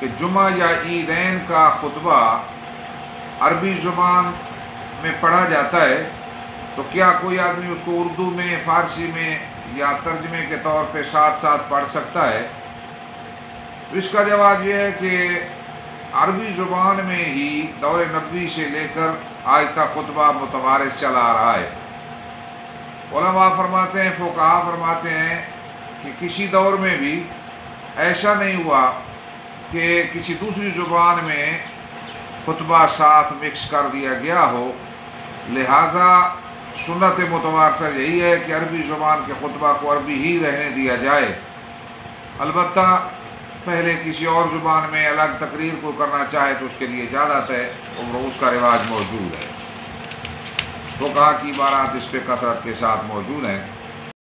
कि जुमा या ईदैन का खुतबा अरबी ज़ुबान में पढ़ा जाता है तो क्या कोई आदमी उसको उर्दू में, फ़ारसी में या तर्जमे के तौर पे साथ साथ पढ़ सकता है? तो इसका जवाब यह है कि अरबी ज़ुबान में ही दौर नबी से लेकर आज तक खुतबा मुतवारस चला आ रहा है। फरमाते हैं फ़ोका फरमाते हैं कि किसी दौर में भी ऐसा नहीं हुआ कि किसी दूसरी ज़ुबान में खुतबा साथ मिक्स कर दिया गया हो। लिहाजा सुनत मुतवारसा यही है कि अरबी ज़ुबान के खुतबा को अरबी ही रहने दिया जाए। अलबत् पहले किसी और ज़ुबान में अलग तकरीर को करना चाहे तो उसके लिए इजाज़त है और उसका रिवाज मौजूद है। तो कहा कि बारात इस पर कसरत के साथ मौजूद हैं।